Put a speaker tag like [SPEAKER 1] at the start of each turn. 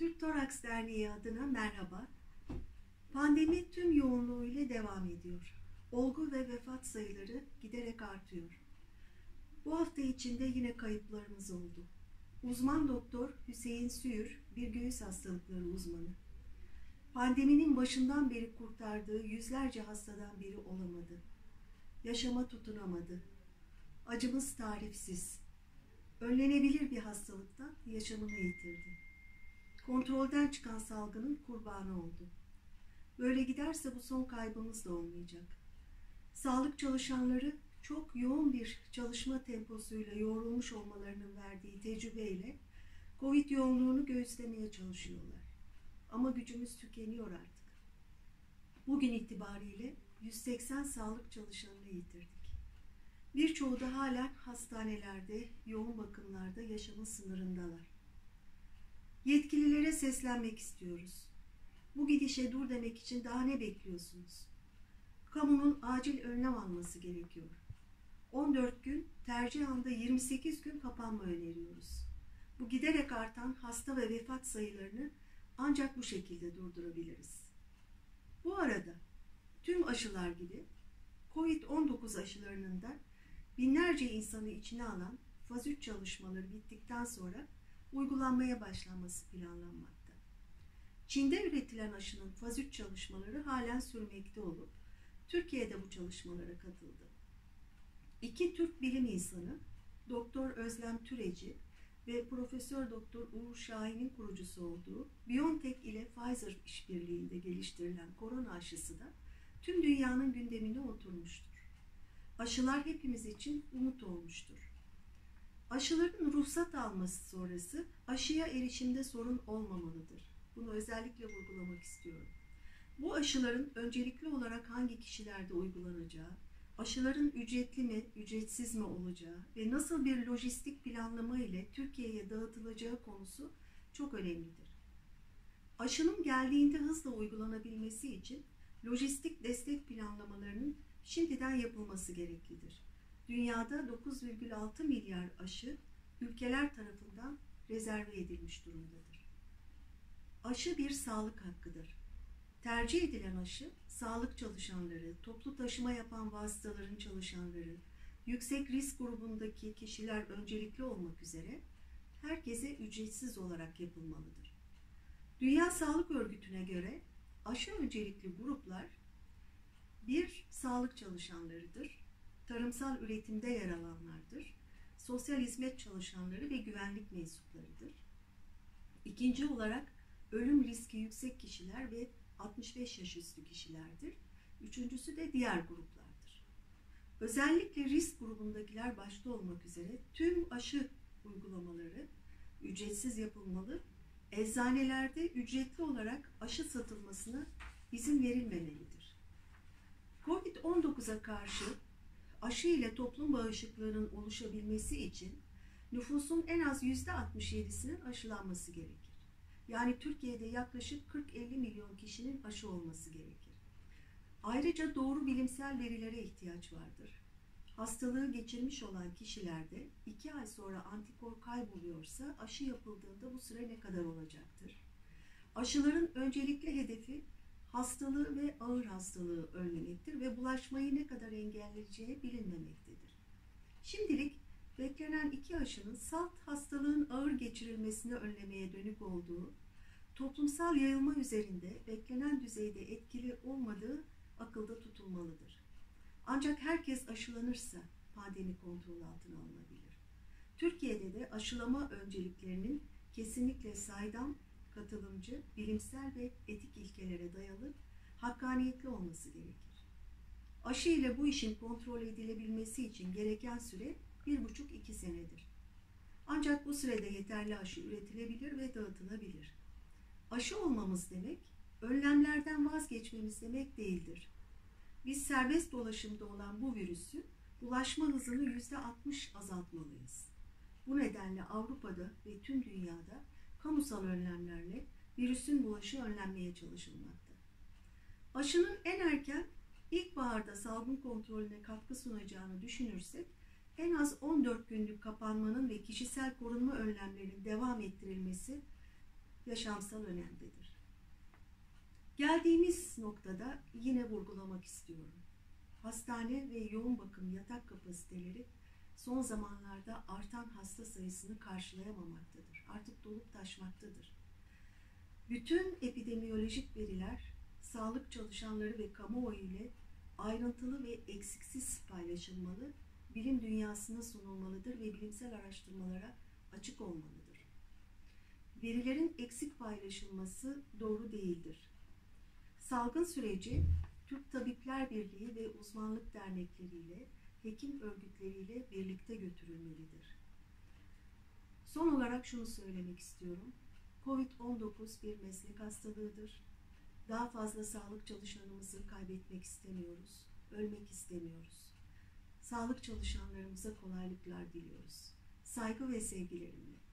[SPEAKER 1] Türk Toraks Derneği adına merhaba. Pandemi tüm yoğunluğuyla devam ediyor. Olgu ve vefat sayıları giderek artıyor. Bu hafta içinde yine kayıplarımız oldu. Uzman doktor Hüseyin Süyür bir göğüs hastalıkları uzmanı. Pandeminin başından beri kurtardığı yüzlerce hastadan biri olamadı. Yaşama tutunamadı. Acımız tarifsiz. Önlenebilir bir hastalıktan yaşamını yitirdi. Kontrolden çıkan salgının kurbanı oldu. Böyle giderse bu son kaybımız da olmayacak. Sağlık çalışanları çok yoğun bir çalışma temposuyla yoğrulmuş olmalarının verdiği tecrübeyle Covid yoğunluğunu göğüslemeye çalışıyorlar. Ama gücümüz tükeniyor artık. Bugün itibariyle 180 sağlık çalışanını yitirdik. Birçoğu da hala hastanelerde, yoğun bakımlarda yaşamın sınırındalar. Yetkililere seslenmek istiyoruz. Bu gidişe dur demek için daha ne bekliyorsunuz? Kamunun acil önlem alması gerekiyor. 14 gün, tercih anda 28 gün kapanma öneriyoruz. Bu giderek artan hasta ve vefat sayılarını ancak bu şekilde durdurabiliriz. Bu arada tüm aşılar gibi COVID-19 aşılarının da binlerce insanı içine alan faz 3 çalışmaları bittikten sonra uygulanmaya başlanması planlanmakta. Çin'de üretilen aşının faz 3 çalışmaları halen sürmekte olup Türkiye'de bu çalışmalara katıldı. İki Türk bilim insanı Doktor Özlem Türeci ve Profesör Doktor Uğur Şahin'in kurucusu olduğu BioNTech ile Pfizer işbirliğinde geliştirilen korona aşısı da tüm dünyanın gündemine oturmuştur. Aşılar hepimiz için umut olmuştur. Aşıların ruhsat alması sonrası aşıya erişimde sorun olmamalıdır. Bunu özellikle vurgulamak istiyorum. Bu aşıların öncelikli olarak hangi kişilerde uygulanacağı, aşıların ücretli mi, ücretsiz mi olacağı ve nasıl bir lojistik planlama ile Türkiye'ye dağıtılacağı konusu çok önemlidir. Aşının geldiğinde hızla uygulanabilmesi için lojistik destek planlamalarının şimdiden yapılması gereklidir. Dünyada 9,6 milyar aşı ülkeler tarafından rezerve edilmiş durumdadır. Aşı bir sağlık hakkıdır. Tercih edilen aşı sağlık çalışanları, toplu taşıma yapan vasıtaların çalışanları, yüksek risk grubundaki kişiler öncelikli olmak üzere herkese ücretsiz olarak yapılmalıdır. Dünya Sağlık Örgütü'ne göre aşı öncelikli gruplar bir sağlık çalışanlarıdır, tarımsal üretimde yer alanlardır, sosyal hizmet çalışanları ve güvenlik mensuplarıdır. İkinci olarak ölüm riski yüksek kişiler ve 65 yaş üstü kişilerdir. Üçüncüsü de diğer gruplardır. Özellikle risk grubundakiler başta olmak üzere tüm aşı uygulamaları ücretsiz yapılmalı. Eczanelerde ücretli olarak aşı satılmasına izin verilmemelidir. Covid-19'a karşı aşı ile toplum bağışıklığının oluşabilmesi için nüfusun en az %67'sinin aşılanması gerekir. Yani Türkiye'de yaklaşık 40-50 milyon kişinin aşı olması gerekir. Ayrıca doğru bilimsel verilere ihtiyaç vardır. Hastalığı geçirmiş olan kişilerde 2 ay sonra antikor kayboluyorsa aşı yapıldığında bu süre ne kadar olacaktır? Aşıların öncelikli hedefi hastalığı ve ağır hastalığı önlemektir ve bulaşmayı ne kadar engelleyeceği bilinmemektedir. Şimdilik beklenen iki aşının salt hastalığın ağır geçirilmesini önlemeye dönük olduğu, toplumsal yayılma üzerinde beklenen düzeyde etkili olmadığı akılda tutulmalıdır. Ancak herkes aşılanırsa pandemi kontrol altına alınabilir. Türkiye'de de aşılama önceliklerinin kesinlikle saydam, katılımcı, bilimsel ve etik ilkelere dayalı, hakkaniyetli olması gerekir. Aşı ile bu işin kontrol edilebilmesi için gereken süre bir buçuk iki senedir. Ancak bu sürede yeterli aşı üretilebilir ve dağıtılabilir. Aşı olmamız demek, önlemlerden vazgeçmemiz demek değildir. Biz serbest dolaşımda olan bu virüsü bulaşma hızını yüzde 60 azaltmalıyız. Bu nedenle Avrupa'da ve tüm dünyada kamusal önlemlerle virüsün bulaşı önlenmeye çalışılmakta. Aşının en erken ilkbaharda salgın kontrolüne katkı sunacağını düşünürsek en az 14 günlük kapanmanın ve kişisel korunma önlemlerinin devam ettirilmesi yaşamsal önemdedir. Geldiğimiz noktada yine vurgulamak istiyorum. Hastane ve yoğun bakım yatak kapasiteleri son zamanlarda artan hasta sayısını karşılayamamaktadır. Artık dolup taşmaktadır. Bütün epidemiyolojik veriler sağlık çalışanları ve kamuoyu ile ayrıntılı ve eksiksiz paylaşılmalı, bilim dünyasına sunulmalıdır ve bilimsel araştırmalara açık olmalıdır. Verilerin eksik paylaşılması doğru değildir. Salgın süreci Türk Tabipler Birliği ve uzmanlık dernekleriyle, hekim örgütleriyle birlikte götürülmelidir. Son olarak şunu söylemek istiyorum. Covid-19 bir meslek hastalığıdır. Daha fazla sağlık çalışanımızı kaybetmek istemiyoruz, ölmek istemiyoruz. Sağlık çalışanlarımıza kolaylıklar diliyoruz. Saygı ve sevgilerimle.